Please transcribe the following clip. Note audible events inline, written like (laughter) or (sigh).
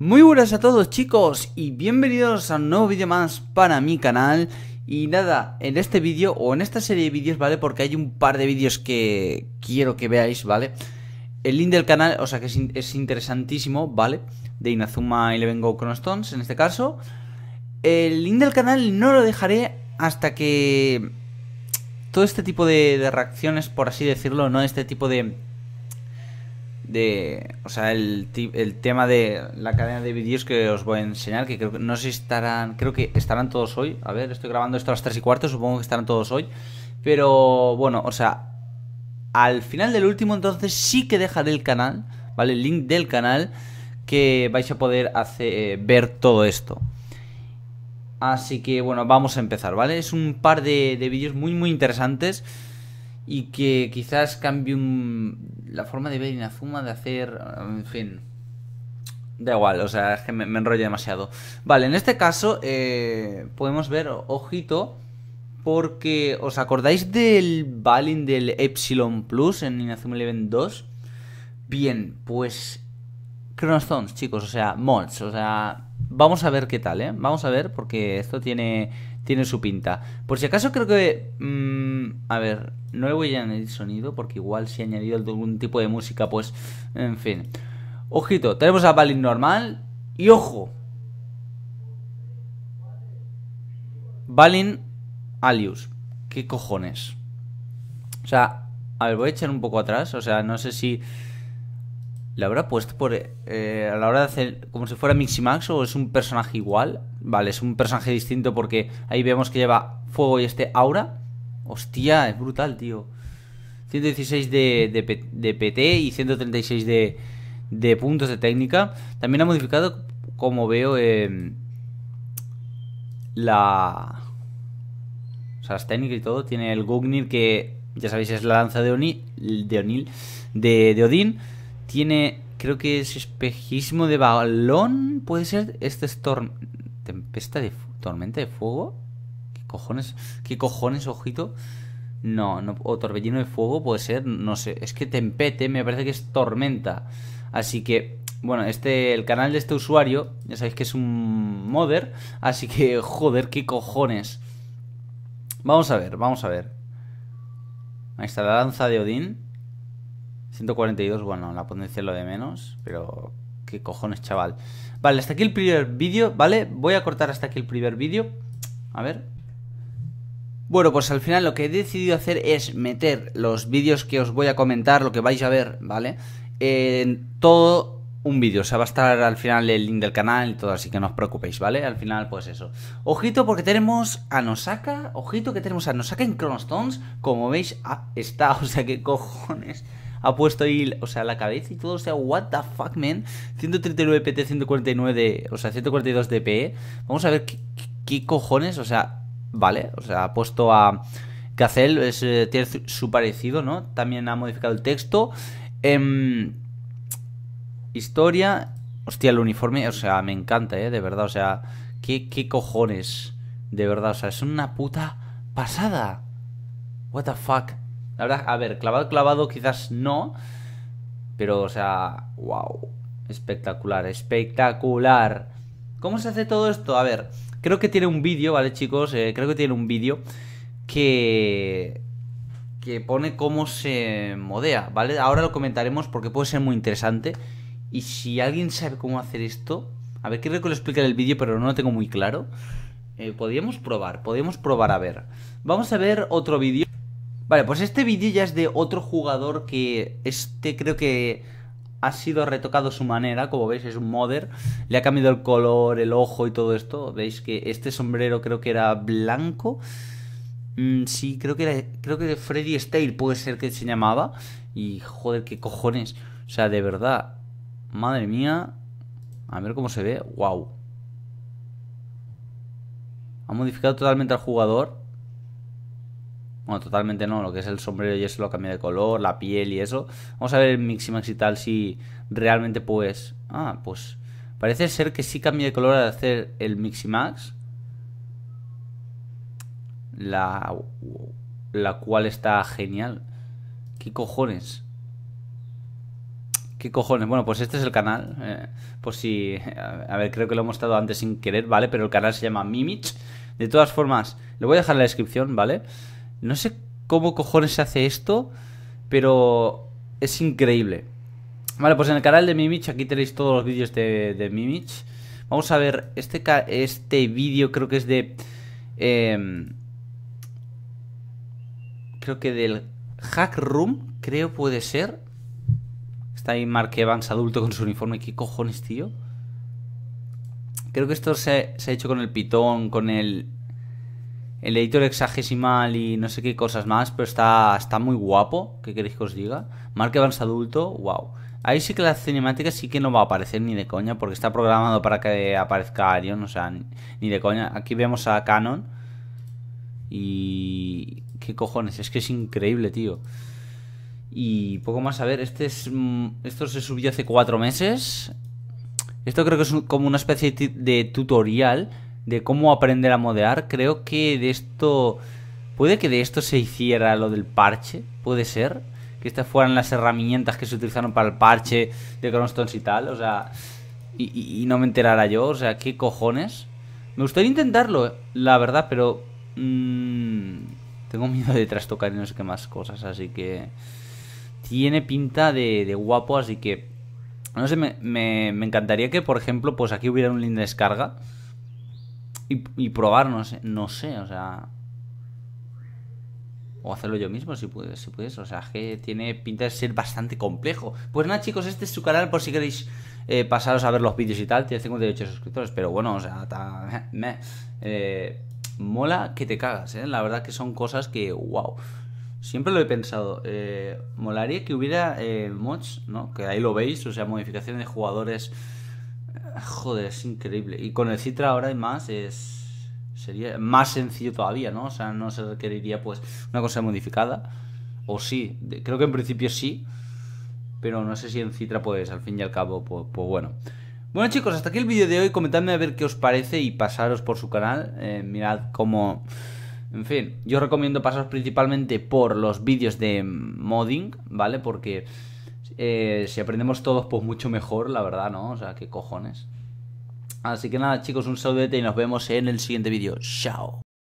Muy buenas a todos chicos y bienvenidos a un nuevo vídeo más para mi canal Y nada, en este vídeo o en esta serie de vídeos, ¿vale? Porque hay un par de vídeos que quiero que veáis, ¿vale? El link del canal, o sea que es, interesantísimo, ¿vale? De Inazuma Eleven Go Chronostones en este caso El link del canal no lo dejaré hasta que... Todo este tipo de reacciones, por así decirlo, ¿no? Este tipo de de, o sea, el, el, tema de la cadena de vídeos que os voy a enseñar, que creo que no sé estarán, creo que estarán todos hoy. A ver, estoy grabando esto a las 3 y cuarto, supongo que estarán todos hoy. Pero bueno, o sea, al final del último entonces sí que dejaré el canal, ¿vale? El link del canal que vais a poder hacer, eh, ver todo esto. Así que bueno, vamos a empezar, ¿vale? Es un par de, de vídeos muy muy interesantes y que quizás cambie la forma de ver Inazuma, de hacer, en fin. Da igual, o sea, es que me, enrollo demasiado. Vale, en este caso eh, podemos ver, ojito, porque ¿os acordáis del Balin del Epsilon Plus en Inazuma Eleven 2? Bien, pues Chronostones, chicos, o sea, mods, o sea, vamos a ver qué tal, ¿eh? Vamos a ver porque esto tiene tiene su pinta. Por si acaso creo que... Mm, a ver, no le voy a añadir sonido porque igual si he añadido algún tipo de música, pues... En fin. Ojito, tenemos a Balin normal y ojo. Balin Alius. ¿Qué cojones? O sea, a ver, voy a echar un poco atrás. O sea, no sé si... ¿Le habrá puesto por eh, a la hora de hacer como si fuera Miximax o es un personaje igual? Vale, es un personaje distinto porque ahí vemos que lleva fuego y este aura. Hostia, es brutal, tío. 116 de, de, PT y 136 de, de puntos de técnica. También ha modificado, como veo, eh, la... O sea, las técnicas y todo. Tiene el Gugnir que, ya sabéis, es la lanza de Onil, de, Onil, de, de Odín tiene, creo que es espejismo de balón, puede ser. Este es tempesta de tormenta de fuego. ¿Qué cojones? ¿Qué cojones, ojito? No, no, o torbellino de fuego puede ser, no sé. Es que tempete me parece que es tormenta. Así que, bueno, este, el canal de este usuario, ya sabéis que es un modder. Así que, (laughs) joder, qué cojones. Vamos a ver, vamos a ver. Ahí está la lanza de Odín. 142, bueno, la potencia lo de menos, pero qué cojones, chaval. Vale, hasta aquí el primer vídeo, ¿vale? Voy a cortar hasta aquí el primer vídeo. A ver. Bueno, pues al final lo que he decidido hacer es meter los vídeos que os voy a comentar, lo que vais a ver, ¿vale? En todo un vídeo, o sea, va a estar al final el link del canal y todo, así que no os preocupéis, ¿vale? Al final, pues eso. Ojito porque tenemos a Nosaka, ojito que tenemos a Nosaka en Chronostones, como veis, ah, está, (laughs) o sea, qué cojones ha puesto ahí, o sea, la cabeza y todo, o sea, what the fuck, man. 139 PT, 149 de, o sea, 142 de PE. Vamos a ver qué, cojones, o sea, vale, o sea, ha puesto a Gazelle, es, eh, tiene su parecido, ¿no? También ha modificado el texto. Em, historia, hostia, el uniforme, o sea, me encanta, ¿eh? De verdad, o sea, qué, qué cojones, de verdad, o sea, es una puta pasada. What the fuck. La verdad, a ver, clavado, clavado quizás no. Pero, o sea, wow. Espectacular, espectacular. ¿Cómo se hace todo esto? A ver, creo que tiene un vídeo, ¿vale, chicos? Eh, creo que tiene un vídeo que... Que pone cómo se modea, ¿vale? Ahora lo comentaremos porque puede ser muy interesante. Y si alguien sabe cómo hacer esto... A ver, quiero que lo explique en el vídeo, pero no lo tengo muy claro. Eh, podríamos probar, podríamos probar a ver. Vamos a ver otro vídeo. Vale, pues este vídeo ya es de otro jugador que este creo que ha sido retocado su manera, como veis es un modder, le ha cambiado el color, el ojo y todo esto, veis que este sombrero creo que era blanco, mm, sí, creo que era, creo que Freddy Stale puede ser que se llamaba, y joder, qué cojones, o sea, de verdad, madre mía, a ver cómo se ve, wow, ha modificado totalmente al jugador, bueno, totalmente no, lo que es el sombrero y eso lo cambia de color, la piel y eso. Vamos a ver en Miximax y tal si realmente pues... Ah, pues parece ser que sí cambia de color al hacer el Miximax. La, la cual está genial. ¿Qué cojones? ¿Qué cojones? Bueno, pues este es el canal. Eh, por si. (laughs) A ver, creo que lo hemos estado antes sin querer, ¿vale? Pero el canal se llama Mimich. De todas formas, lo voy a dejar en la descripción, ¿vale? No sé cómo cojones se hace esto, pero es increíble. Vale, pues en el canal de Mimich, aquí tenéis todos los vídeos de, Mimich. Vamos a ver, este, este vídeo creo que es de... Em, creo que del Hack Room, creo puede ser. Está ahí Mark Evans adulto con su uniforme. ¿Qué cojones, tío? Creo que esto se, ha hecho con el Python, con el, el editor hexagesimal y no sé qué cosas más, pero está, está muy guapo. ¿Qué queréis que os diga? Mark Evans adulto, wow. Ahí sí que la cinemática sí que no va a aparecer ni de coña, porque está programado para que aparezca Arion, o sea, ni, de coña. Aquí vemos a Canon. Y... ¿Qué cojones? Es que es increíble, tío. Y poco más a ver, este es... Mm, esto se subió hace cuatro meses. Esto creo que es como una especie de tutorial de cómo aprender a modear. Creo que de esto... Puede que de esto se hiciera lo del parche, puede ser que estas fueran las herramientas que se utilizaron para el parche de Cronstones y tal, o sea, y, no me enterara yo, o sea, ¿qué cojones? Me gustaría intentarlo, la verdad, pero mmm, tengo miedo de trastocar y no sé qué más cosas, así que tiene pinta de, guapo, así que no sé, me, me, encantaría que, por ejemplo, pues aquí hubiera un link de descarga y, y probar, no sé, no sé, o sea, o hacerlo yo mismo si puedes, si puedes. O sea, que tiene pinta de ser bastante complejo. Pues nada, chicos, este es su canal por si queréis eh, pasaros a ver los vídeos y tal. Tiene 58 suscriptores, pero bueno, o sea, (laughs) me, eh, mola que te cagas, ¿eh? La verdad que son cosas que, wow. Siempre lo he pensado. Eh, molaría que hubiera mods, ¿no? Que ahí lo veis, o sea, modificación de jugadores. Joder, es increíble. Y con el Citra ahora hay más, es sería más sencillo todavía, ¿no? O sea, no se requeriría pues una cosa modificada. O sí, creo que en principio sí, pero no sé si en Citra pues al fin y al cabo, pues, pues bueno. Bueno chicos, hasta aquí el vídeo de hoy, comentadme a ver qué os parece y pasaros por su canal, eh, mirad cómo... En fin, yo recomiendo pasaros principalmente por los vídeos de modding, ¿vale? Porque eh, si aprendemos todos, pues mucho mejor, la verdad, ¿no? O sea, qué cojones. Así que nada chicos, un saludete y nos vemos en el siguiente vídeo. Chao.